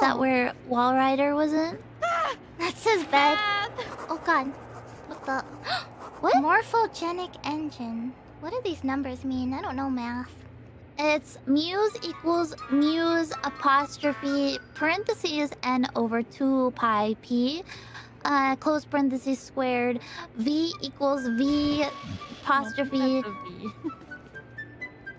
Is that where Wall Rider was in? That's his bed. Oh god. What the? What? Morphogenic engine. What do these numbers mean? I don't know math. It's muse equals muse apostrophe parentheses n over 2 pi p uh, close parentheses squared v equals v apostrophe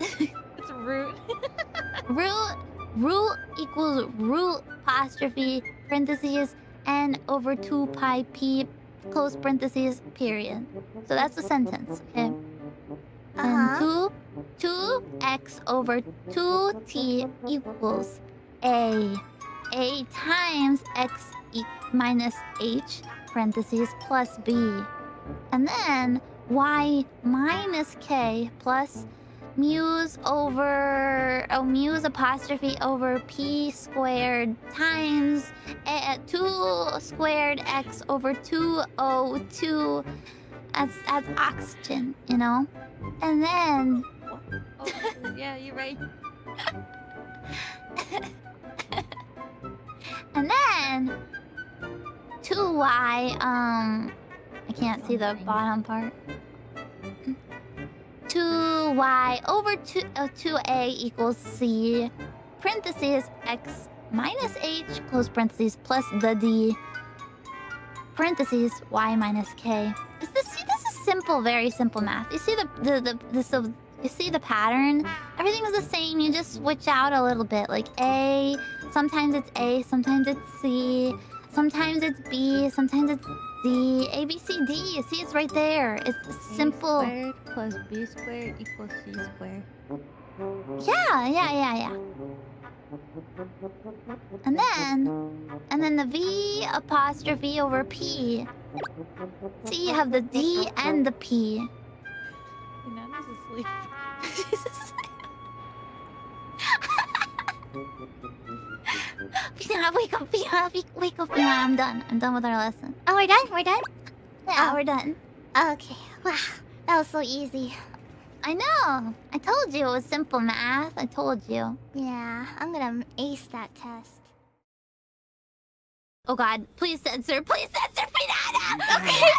it's root. root root equals root apostrophe parentheses n over 2 pi p close parentheses period. So that's the sentence, okay? And Uh-huh. 2 2x over 2t equals a a times x e minus h parentheses plus b. And then y minus k plus muse over oh muse apostrophe over p squared times a, 2 squared x over 2o2 that's that's oxygen you know and then Oh, yeah, you're right. and then 2y um i can't see the bottom part 2y over 2 uh, 2a equals c parentheses x minus h close parentheses plus the d parentheses y minus k. Is this see this is simple very simple math. You see the the the, the so you see the pattern? Everything is the same you just switch out a little bit like a sometimes it's a sometimes it's c sometimes it's b sometimes it's d a b c d you see it's right there it's simple. A squared plus b squared equals c squared. Yeah, yeah, yeah, yeah. And then, and then the V apostrophe over P. See, you have the D and the P. Finana's asleep. Yeah, wake up, yeah, wake up, yeah, I'm done. I'm done with our lesson. Oh, we're done? We're done? Yeah, Oh. we're done. Okay. Wow. That was so easy. I know. I told you it was simple math. I told you. Yeah, I'm gonna ace that test. Oh God, please censor, please censor, Finana. Okay,